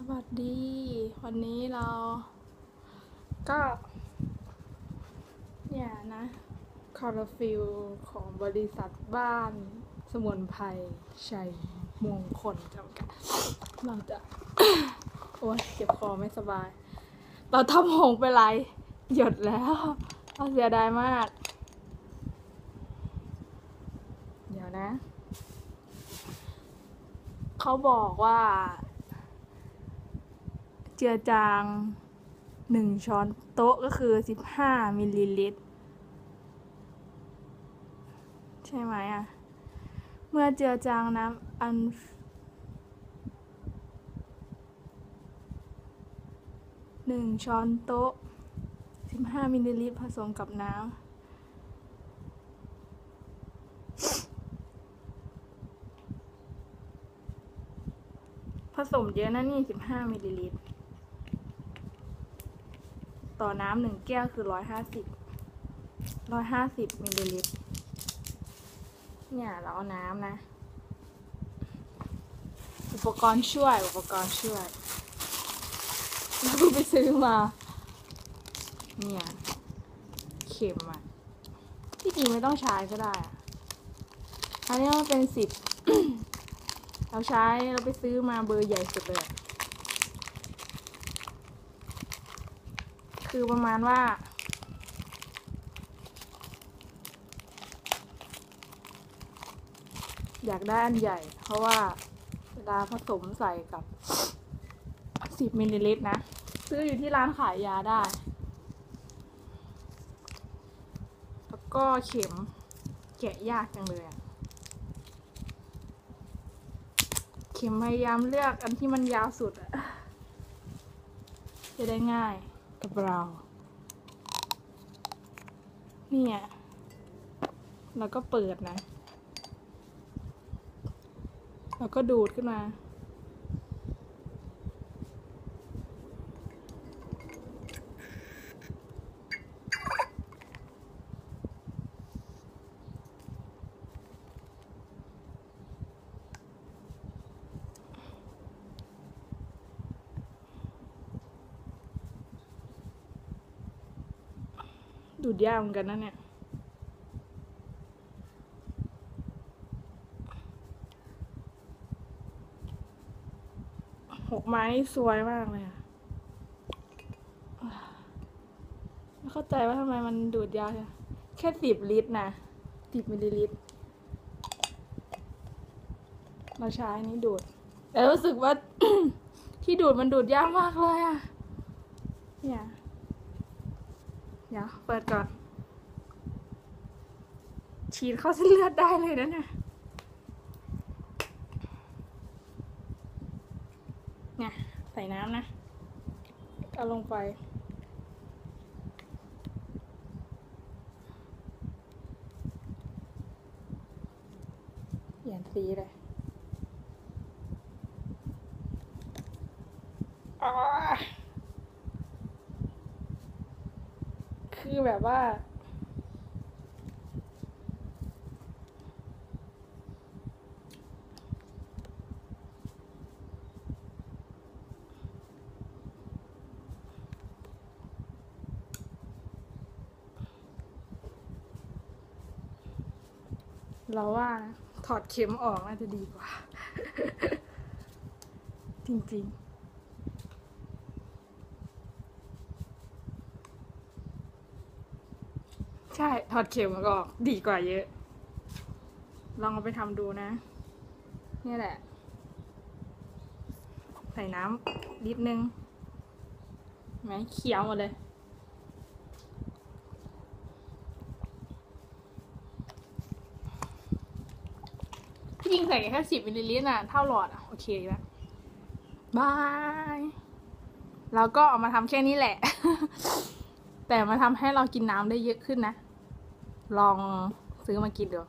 สวัสดี วันนี้เรา ก็ เนี่ยนะคอร์ฟิลของบริษัทบ้านสมุนไพรชัยมงคลจำกัด เราจะ โอ้ยเจ็บคอไม่สบาย เราทำหงไปไร หยดแล้วเราเสียดายมาก เดี๋ยวนะ เขาบอกว่า เจือจางหนึ่งช้อนโต๊ะก็คือสิบห้ามิลลิลิตรใช่ไหมอะ เมื่อเจือจางน้ำอันหนึ่งช้อนโต๊ะสิบห้ามิลลิลิตรผสมกับน้ำผสมเยอะนะนี่สิบห้ามิลลิลิตร ต่อน้ำหนึ่งแก้วคือร้อยห้าสิบร้อยห้าสิบมิลลิลิตร เนี่ยเราเอาน้ำนะ อุปกรณ์ช่วย อุปกรณ์ช่วยเราไปซื้อมา เนี่ย เข็มอะที่จริงไม่ต้องใช้ก็ได้อะอันนี้มันเป็นสิบเราใช้เราไปซื้อมาเบอร์ใหญ่สุดเลยอะ คือประมาณว่า อยากได้อันใหญ่ เพราะว่าเวลาผสมใส่กับสิบมิลลิลิตรนะ ซื้ออยู่ที่ร้านขายยาได้ แล้วก็เข็มแกะยากจังเลยอะเข็มพยายามเลือกอันที่มันยาวสุดอะจะได้ง่าย กับเราเนี่ยแล้วก็เปิดนะ แล้วก็ดูดขึ้นมา ดูดยากเหมือนกันนะเนี่ย หกไม้สวยมากเลยอะไม่เข้าใจว่าทำไมมันดูดยากแค่สิบลิตรนะสิบมิลลิลิตร เราใช้นนี้ดูด แต่รู้สึกว่าที่ดูดมันดูดยากมากเลยอะเนี่ย เดี๋ยวเปิดก่อน ฉีดเข้าเส้นเลือดได้เลยนะเนี่ยเนี่ยใส่น้ำนะ เอาลงไป เปลี่ยนสีเลยอ่า คือแบบว่า เราว่านะถอดเข็มออกน่าจะดีกว่า จริง ๆ ใช่ถอดเข็มก็ออกดีกว่าเยอะ ลองเอาไปทำดูนะ นี่แหละ ใส่น้ำนิดนึงไหมเขียวหมดเลย ที่จริงใส่แค่สิบมิลลิลิตรน่ะ เท่าหลอดอะ โอเคแล้วบายแล้วก็เอามาทำแค่นี้แหละ แต่มาทำให้เรากินน้ำได้เยอะขึ้นนะ ลองซื้อมากินดู